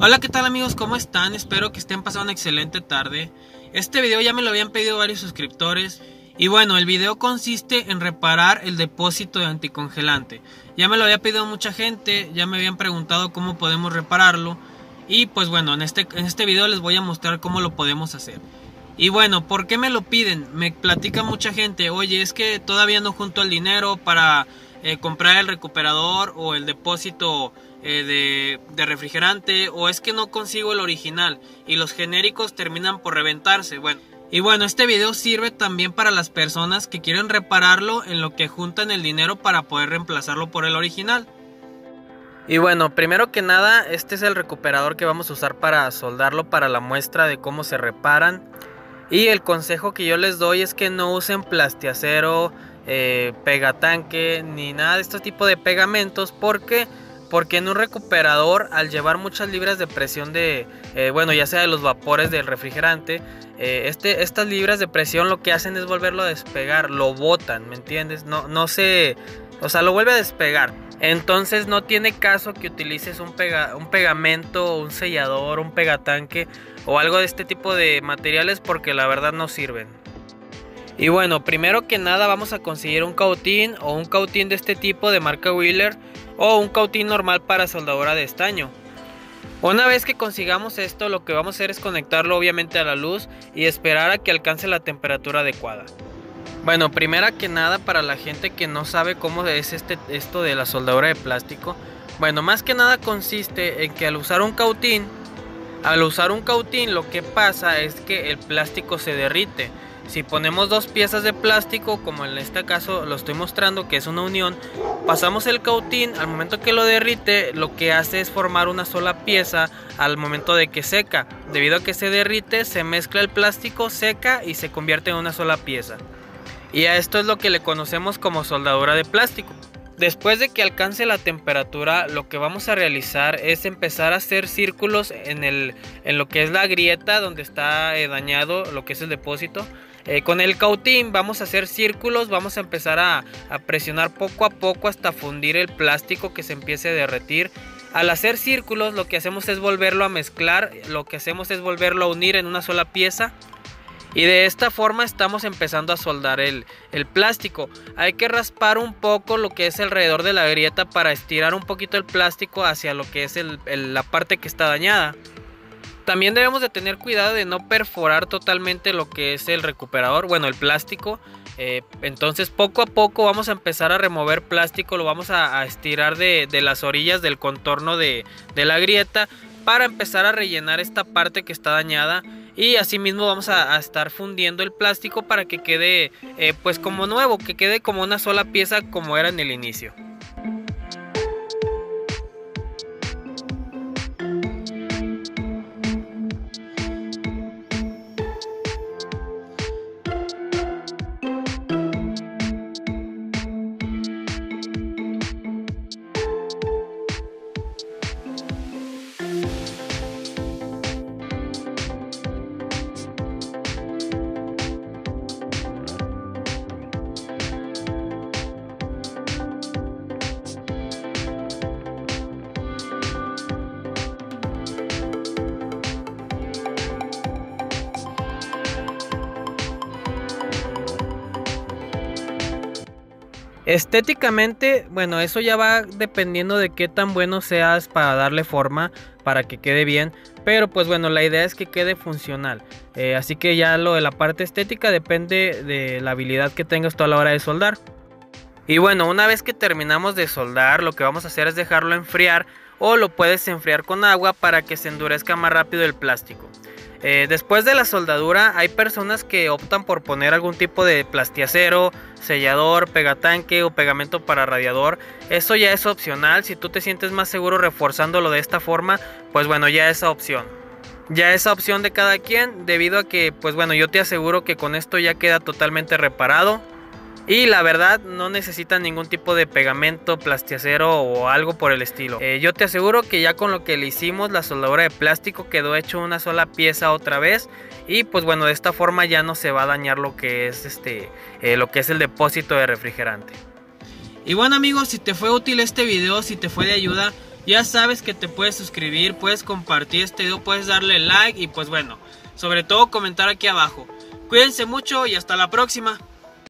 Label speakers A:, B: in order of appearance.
A: Hola, ¿qué tal amigos? ¿Cómo están? Espero que estén pasando una excelente tarde. Este video ya me lo habían pedido varios suscriptores. Y bueno, el video consiste en reparar el depósito de anticongelante. Ya me lo había pedido mucha gente, ya me habían preguntado cómo podemos repararlo. Y pues bueno, en este, en este video les voy a mostrar cómo lo podemos hacer. Y bueno, ¿por qué me lo piden? Me platica mucha gente, oye, es que todavía no junto el dinero para eh, comprar el recuperador o el depósito eh, de, refrigerante o es que no consigo el original y los genéricos terminan por reventarse. Bueno, y bueno, este video sirve también para las personas que quieren repararlo en lo que juntan el dinero para poder reemplazarlo por el original. Y bueno, primero que nada, este es el recuperador que vamos a usar para soldarlo para la muestra de cómo se reparan. Y el consejo que yo les doy es que no usen plastiacero, eh, pegatanque, ni nada de este tipo de pegamentos porque porque en un recuperador al llevar muchas libras de presión de, eh, bueno, ya sea de los vapores del refrigerante, eh, este, estas libras de presión lo que hacen es volverlo a despegar, lo botan, ¿me entiendes? No, no se, o sea, lo vuelve a despegar. Entonces no tiene caso que utilices un, un pegamento, un sellador, un pegatanque o algo de este tipo de materiales porque la verdad no sirven. Y bueno, primero que nada vamos a conseguir un cautín o un cautín de este tipo de marca Wheeler o un cautín normal para soldadura de estaño. Una vez que consigamos esto, lo que vamos a hacer es conectarlo obviamente a la luz y esperar a que alcance la temperatura adecuada. Bueno, primera que nada para la gente que no sabe cómo es este, esto de la soldadura de plástico, bueno, más que nada consiste en que al usar un cautín, al usar un cautín lo que pasa es que el plástico se derrite. Si ponemos dos piezas de plástico, como en este caso lo estoy mostrando, que es una unión, pasamos el cautín, al momento que lo derrite, lo que hace es formar una sola pieza al momento de que seca. Debido a que se derrite, se mezcla el plástico, seca y se convierte en una sola pieza. Y a esto es lo que le conocemos como soldadura de plástico. Después de que alcance la temperatura, lo que vamos a realizar es empezar a hacer círculos en, el, en lo que es la grieta donde está eh, dañado lo que es el depósito. Eh, con el cautín vamos a hacer círculos, vamos a empezar a, presionar poco a poco hasta fundir el plástico que se empiece a derretir. Al hacer círculos lo que hacemos es volverlo a mezclar, lo que hacemos es volverlo a unir en una sola pieza. Y de esta forma estamos empezando a soldar el, plástico. Hay que raspar un poco lo que es alrededor de la grieta para estirar un poquito el plástico hacia lo que es la parte que está dañada. También debemos de tener cuidado de no perforar totalmente lo que es el recuperador, bueno, el plástico. Eh, entonces poco a poco vamos a empezar a remover plástico, lo vamos a, estirar de, las orillas del contorno de, la grieta para empezar a rellenar esta parte que está dañada y asimismo vamos a, estar fundiendo el plástico para que quede eh, pues como nuevo, que quede como una sola pieza como era en el inicio. Estéticamente, bueno, eso ya va dependiendo de qué tan bueno seas para darle forma, para que quede bien. Pero pues bueno, la idea es que quede funcional. Eh, así que ya lo de la parte estética depende de la habilidad que tengas tú a la hora de soldar. Y bueno, una vez que terminamos de soldar, lo que vamos a hacer es dejarlo enfriar o lo puedes enfriar con agua para que se endurezca más rápido el plástico. Eh, después de la soldadura hay personas que optan por poner algún tipo de plastiacero, sellador, pegatanque o pegamento para radiador. Eso ya es opcional, si tú te sientes más seguro reforzándolo de esta forma, pues bueno, ya esa opción. Ya esa opción de cada quien, debido a que, pues bueno, yo te aseguro que con esto ya queda totalmente reparado. Y la verdad no necesitan ningún tipo de pegamento, plastiacero o algo por el estilo. Eh, yo te aseguro que ya con lo que le hicimos la soldadura de plástico quedó hecho una sola pieza otra vez. Y pues bueno, de esta forma ya no se va a dañar lo que es este eh, lo que es el depósito de refrigerante. Y bueno amigos, si te fue útil este video, si te fue de ayuda, Ya sabes que te puedes suscribir, puedes compartir este video, puedes darle like y pues bueno, sobre todo comentar aquí abajo. Cuídense mucho y hasta la próxima.